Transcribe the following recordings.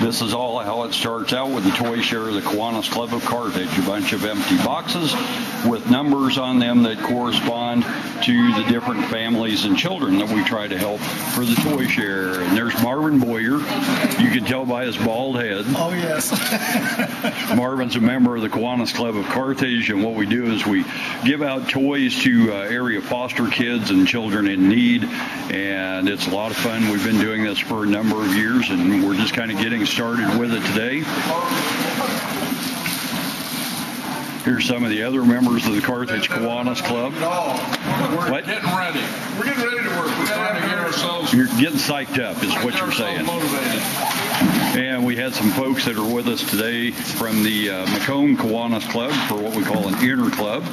This is all how it starts out with the toy share of the Kiwanis Club of Carthage. A bunch of empty boxes with numbers on them that correspond to the different families and children that we try to help for the toy share. And there's Marvin Boyer. You can tell by his bald head. Oh, yes. Marvin's a member of the Kiwanis Club of Carthage, and what we do is we give out toys to uh, area foster kids and children in need, and it's a lot of fun. We've been doing this for a number of years, and we're just kind of getting started with it today. Here's some of the other members of the Carthage Kiwanis Club. We're What? getting ready. We're getting ready to work. We're trying to get ourselves You're getting psyched up, is what you're saying. motivated. And we had some folks that are with us today from the uh, Macomb Kiwanis Club for what we call an interclub.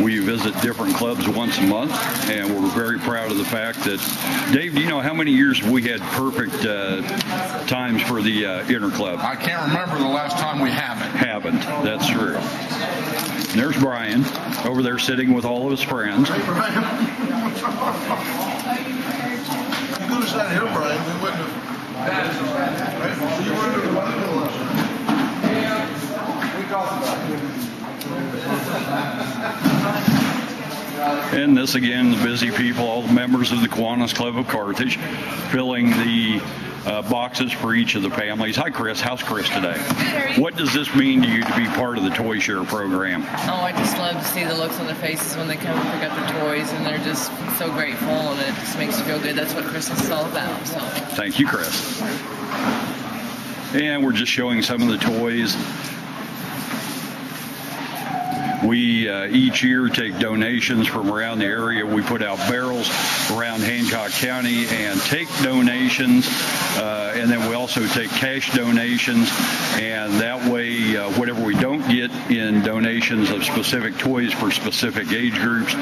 We visit different clubs once a month, and we're very proud of the fact that, Dave, do you know how many years we had perfect uh, times for the uh, interclub? I can't remember the last time we haven't. Haven't. That's true. And there's Brian over there sitting with all of his friends. If you could have sat here, Brian, we wouldn't have. Right? You were the one And this again, the busy people, all the members of the Kiwanis Club of Carthage, filling the uh, boxes for each of the families. Hi, Chris. How's Chris today? What does this mean to you to be part of the Toy Share program? Oh, I just love to see the looks on their faces when they come and pick up their toys, and they're just so grateful, and it just makes you feel good. That's what Christmas is all about. So, Thank you, Chris. And we're just showing some of the toys. We uh, each year take donations from around the area. We put out barrels around Hancock County and take donations, uh, and then we also take cash donations. And that way, uh, whatever we don't get in of specific toys for specific age groups,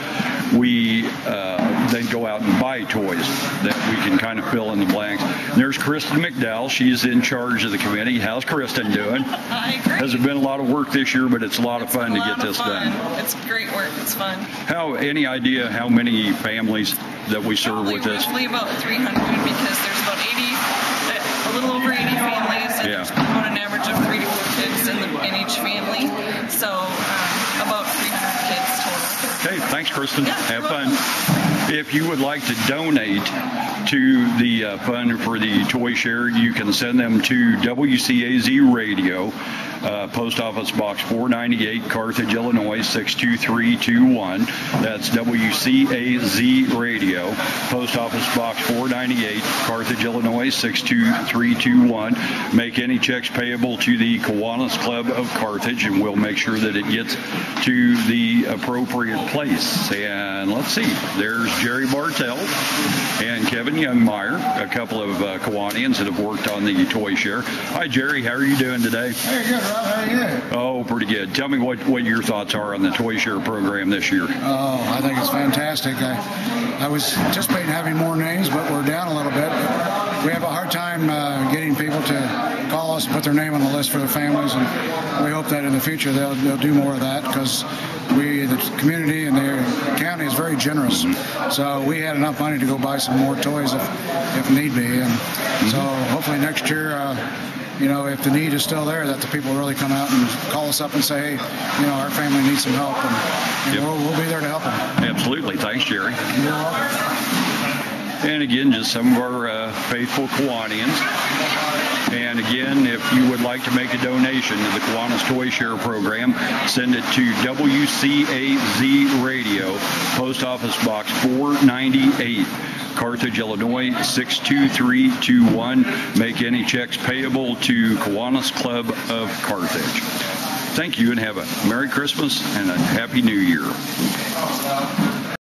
we uh, then go out and buy toys that we can kind of fill in the blanks. And there's Kristen McDowell. She's in charge of the committee. How's Kristen doing? I agree. Has it been a lot of work this year, but it's a lot of fun to get this done. It's great work. It's fun. How any idea how many families that we serve Probably with this? roughly about 300 because there's about 80, uh, a little over 80 families, and Yeah. there's about an average of three to four kids in, the, in each family. So um, about 300 kids total. Okay, thanks, Kristen. Have fun. If you would like to donate to the uh, fund for the toy share, you can send them to WCAZ Radio, uh, Post Office Box 498, Carthage, Illinois 62321. That's WCAZ Radio, Post Office Box 498, Carthage, Illinois 62321. Make any checks payable to the Kiwanis Club of Carthage, and we'll make sure that it gets to the appropriate place. And let's see, there's Jerry Bartell and Kevin Youngmeyer, a couple of uh, Kiwanians that have worked on the toy share. Hi, Jerry. How are you doing today? Hey, good, Rob. How are you? Oh, pretty good. Tell me what, what your thoughts are on the toy share program this year. Oh, I think it's fantastic. I, I was anticipating having more names, but we're down a little bit. We have a hard time uh, getting people to us put their name on the list for their families, and we hope that in the future they'll, they'll do more of that because we, the community and the county is very generous. So we had enough money to go buy some more toys if, if need be, and so hopefully next year. Uh, you know, if the need is still there, that the people really come out and call us up and say, hey, you know, our family needs some help, and, and Yep. we'll, we'll be there to help them. Absolutely. Thanks, Jerry. And again, just some of our uh, faithful Kiwanians. And again, if you would like to make a donation to the Kiwanis Toy Share program, send it to WCAZ Radio, Post Office Box 498, Carthage, Illinois 62321. Make any checks payable to Kiwanis Club of Carthage. Thank you and have a Merry Christmas and a Happy New Year.